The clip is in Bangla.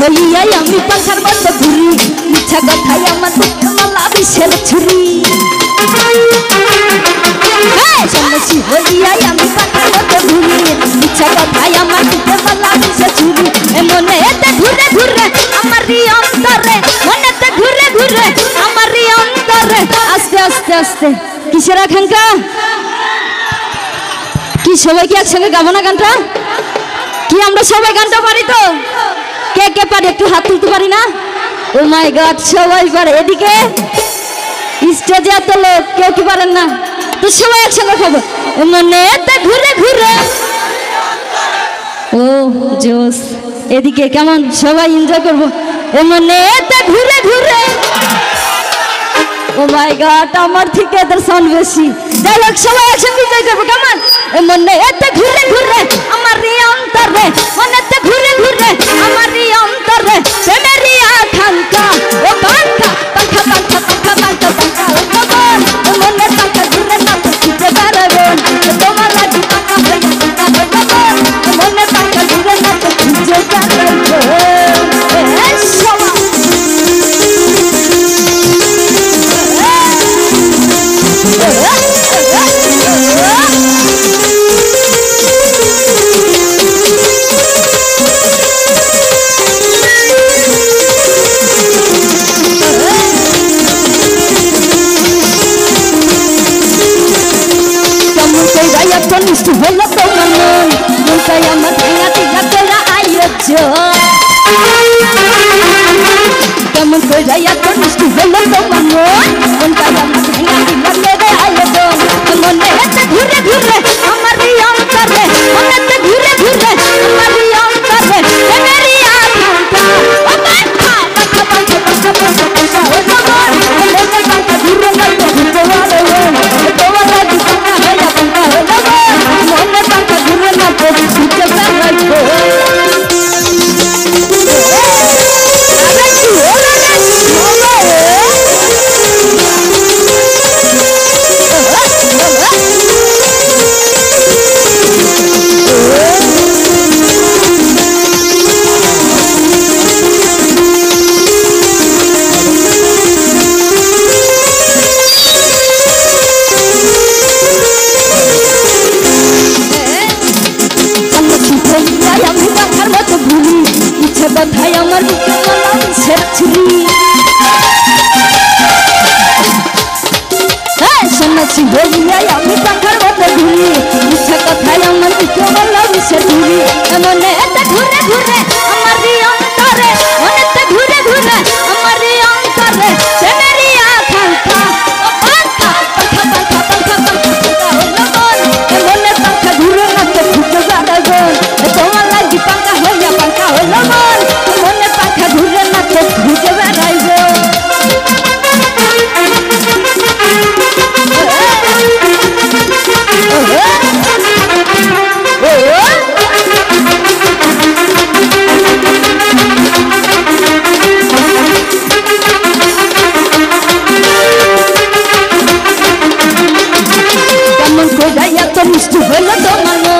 হইয়াই আমি পাখার মতো ঘুরি মিছা কথাই আমার দুঃখ মালা বিষের ছুরি। সন্ন্যাসী হইয়াই আমি পাখার মতো ঘুরি মিছা কথাই আমার দুঃখ মালা বিষের ছুরি। মনে এতে ঘুরে ঘুরে আমার অন্তরে, মনেতে ঘুরে ঘুরে আমার অন্তরে, আস্তে আস্তে আস্তে। কিসের আকাঙ্ক্ষা? কি সবাই কি একসঙ্গে গাবো না গানটা? কি আমরা সবাই গানটা পারি তো? কে কে পারি একটু হাত তুলতে পারি না? ও মাই গড, সবাই পারে। এদিকে স্টেজে এত লোক, কেউ কি পারেন না? তো সবাই একসঙ্গে খাব। ও মনেতে ঘুরে ঘুরে। ও জোস। এদিকে কেমন? সবাই এনজয় করব। ও মনেতে ঘুরে ঘুরে। ও মাই গড, আমার থেকে এদের সাউন্ড বেশি। যাই হোক, সবাই একসঙ্গে এনজয় করব, কেমন? মনে ঘুরে ঘুরে। এত মিষ্টি হইল তোমার মন। মনটাই আমার ভেঙা টিকা কইরা আয়োজ কেমন কইরা একজন মিষ্টি হইল তোমার ইচ্ছে কথাই আমার বুকে সে ছুরি। সন্ন্যাসী হইয়াই আমি পাখার মতো ঘুরি। মিথ্যা কথায় আমার বুকে সে ছুরি। মনে ঘুরে ঘুরে আমার Estamos de velha dona